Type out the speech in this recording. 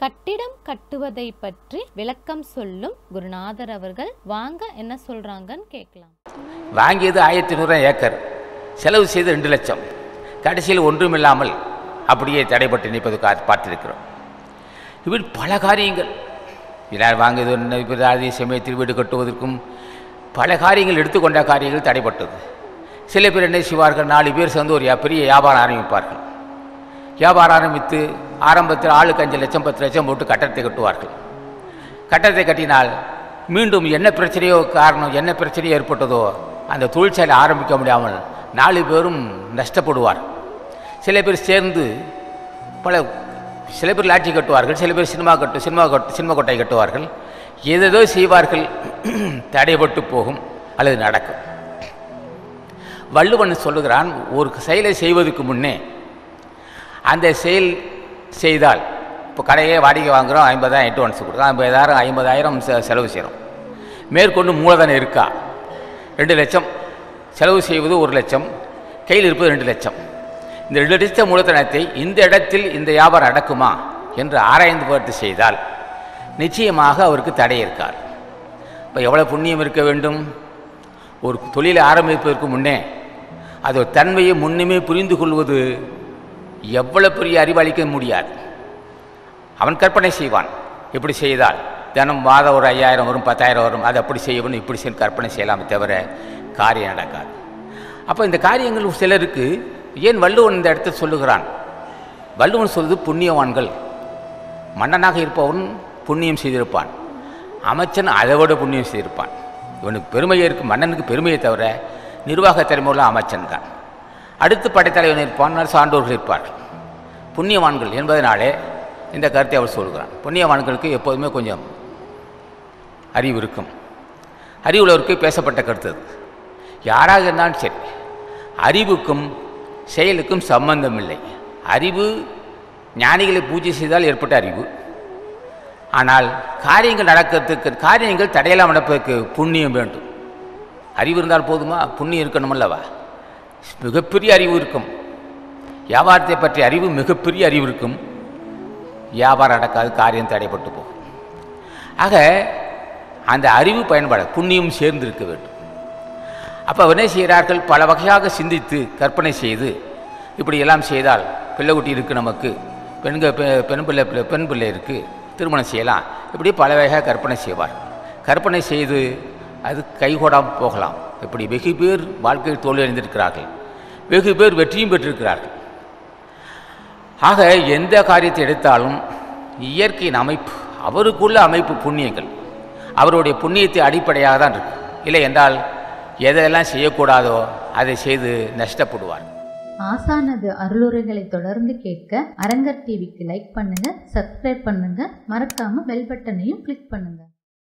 கட்டிடம் கட்டுவதை பற்றி விளக்கம் சொல்லும் குருநாதர் அவர்கள். வாங்க என்ன சொல்றாங்கன்னு கேட்கலாம். வாங்கியது ஆயிரத்தி நூறு ஏக்கர். செலவு செய்து ரெண்டு லட்சம். கடைசியில் ஒன்றுமில்லாமல் அப்படியே தடைப்பட்டு நிற்பது கா- பார்த்திருக்கிறோம். இப்படி பல காரியங்கள். எல்லார் வாங்கியது ஒன்று அதே சமயத்தில் வீடு கட்டுவதற்கும் பல காரியங்கள் எடுத்துக்கொண்ட காரியங்கள் தடைப்பட்டது சில பேர் என்ன செய்வார்கள்? நாலு பேர் சேர்ந்து ஒரு பெரிய வியாபாரம் ஆரம்பிப்பார்கள். வியாபாரம் ஆரம்பித்து ஆரம்பத்தில் ஆளுக்கு அஞ்சு லட்சம் பத்து லட்சம் போட்டு கட்டடத்தை கட்டுவார்கள். கட்டடத்தை கட்டினால் மீண்டும் என்ன பிரச்சனையோ காரணம் என்ன பிரச்சனையோ ஏற்பட்டதோ அந்த தொழிற்சாலை ஆரம்பிக்க முடியாமல் நாலு பேரும் நஷ்டப்படுவார். சில பேர் சேர்ந்து பல சில பேர் லாட்சி கட்டுவார்கள் சில பேர் சினிமா கட்டு சினிமா கட்டு சினிமா கொட்டை கட்டுவார்கள். ஏதேதோ செய்வார்கள் தடைபட்டு போகும் அல்லது நடக்கும். வள்ளுவன் சொல்லுகிறான் ஒரு செயலை செய்வதற்கு முன்னே அந்த செயல் செய்தால் இப்போ கடையே வாடகை வாங்குகிறோம் ஐம்பதாயிரம் அட்வான்ஸ் கொடுக்குறோம். ஐம்பதாயிரம் ஐம்பதாயிரம் செலவு செய்கிறோம் மேற்கொண்டு மூலதனம் இருக்கா? ரெண்டு லட்சம். செலவு செய்வது ஒரு லட்சம். கையில் இருப்பது ரெண்டு லட்சம். இந்த ரெண்டு லட்சம் மூலதனத்தை இந்த இடத்தில் இந்த வியாபாரம் அடக்குமா என்று ஆராய்ந்து பார்த்து செய்தால் நிச்சயமாக அவருக்கு தடை இருக்கார் இப்போ எவ்வளோ புண்ணியம் இருக்க வேண்டும்? ஒரு தொழிலை ஆரம்பிப்பதற்கு முன்னே அது தன்மையை முன்னுமே புரிந்து கொள்வது எவ்வளவு பெரிய அறிவளிக்க முடியாது. அவன் கற்பனை செய்வான். இப்படி செய்தால் தினம் மாதம் ஒரு ஐயாயிரம் வரும் பத்தாயிரம் வரும் அதை அப்படி செய்யணும் இப்படி செய்ய கற்பனை செய்யலாமே தவிர காரியம் நடக்காது. அப்போ இந்த காரியங்கள் சிலருக்கு ஏன் வள்ளுவன் இந்த இடத்த சொல்லுகிறான்? வள்ளுவன் சொல்வது புண்ணியவான்கள். மன்னனாக இருப்பவன் புண்ணியம் செய்திருப்பான். அமைச்சன் அதை விட புண்ணியம் செய்திருப்பான். இவனுக்கு பெருமையே இருக்கு மன்னனுக்கு பெருமையை தவிர நிர்வாக திறமையுள்ள அமைச்சன் தான். அடுத்து படைத்தலைவன் இருப்பான் சான்றோர்கள் இருப்பார்கள் புண்ணியவான்கள் என்பதனாலே இந்த கருத்தை அவர் சொல்கிறான் புண்ணியவான்களுக்கு எப்போதுமே கொஞ்சம் அறிவு இருக்கும். அறிவுள்ளவருக்கு பேசப்பட்ட கருத்து அது. யாராக இருந்தாலும் சரி அறிவுக்கும் செயலுக்கும் சம்பந்தம் இல்லை. அறிவு ஞானிகளை பூஜை செய்தால் ஏற்பட்ட அறிவு. ஆனால் காரியங்கள் நடக்கிறதுக்கு காரியங்கள் தடையெல்லாம் நடப்பதற்கு புண்ணியம் வேண்டும். அறிவு இருந்தால் போதுமா? புண்ணியம் இருக்கணும் அல்லவா மிகப்பெரிய அறிவு இருக்கும். வியாபாரத்தை பற்றிய அறிவு மிகப்பெரிய அறிவு இருக்கும். வியாபாரம் நடக்காது காரியம் தடைப்பட்டு போகும். ஆக அந்த அறிவு பயன்பாடு புண்ணியம் சேர்ந்து இருக்க வேண்டும். அப்போ என்ன செய்கிறார்கள்? பல வகையாக சிந்தித்து கற்பனை செய்து இப்படியெல்லாம் செய்தால் பிள்ளை குட்டி இருக்குது நமக்கு பெண்கள் பெண் பிள்ளை பிள்ளை- பெண் பிள்ளை இருக்குது திருமணம் செய்யலாம். இப்படி பல வகையாக கற்பனை செய்வார் கற்பனை செய்து அது கைகூடாமல் போகலாம். இப்படி வெகு பேர் வாழ்க்கையில் தோல்வியடைந்திருக்கிறார்கள் வெகு பேர் வெற்றியும் பெற்றிருக்கிறார்கள். ஆக எந்த காரியத்தை எடுத்தாலும் இயற்கையின் அமைப்பு அவருக்குள்ள அமைப்பு புண்ணியங்கள். அவருடைய புண்ணியத்தை அடிப்படையாக தான் இருக்கு. இல்லை என்றால் எதெல்லாம் செய்யக்கூடாதோ அதை செய்து நஷ்டப்படுவார். ஆசானது அருளுரைகளை தொடர்ந்து கேட்க அரங்கர் டிவிக்கு லைக் பண்ணுங்க சப்ஸ்கிரைப் பண்ணுங்க. மறக்காம பெல் பட்டனையும் கிளிக் பண்ணுங்க.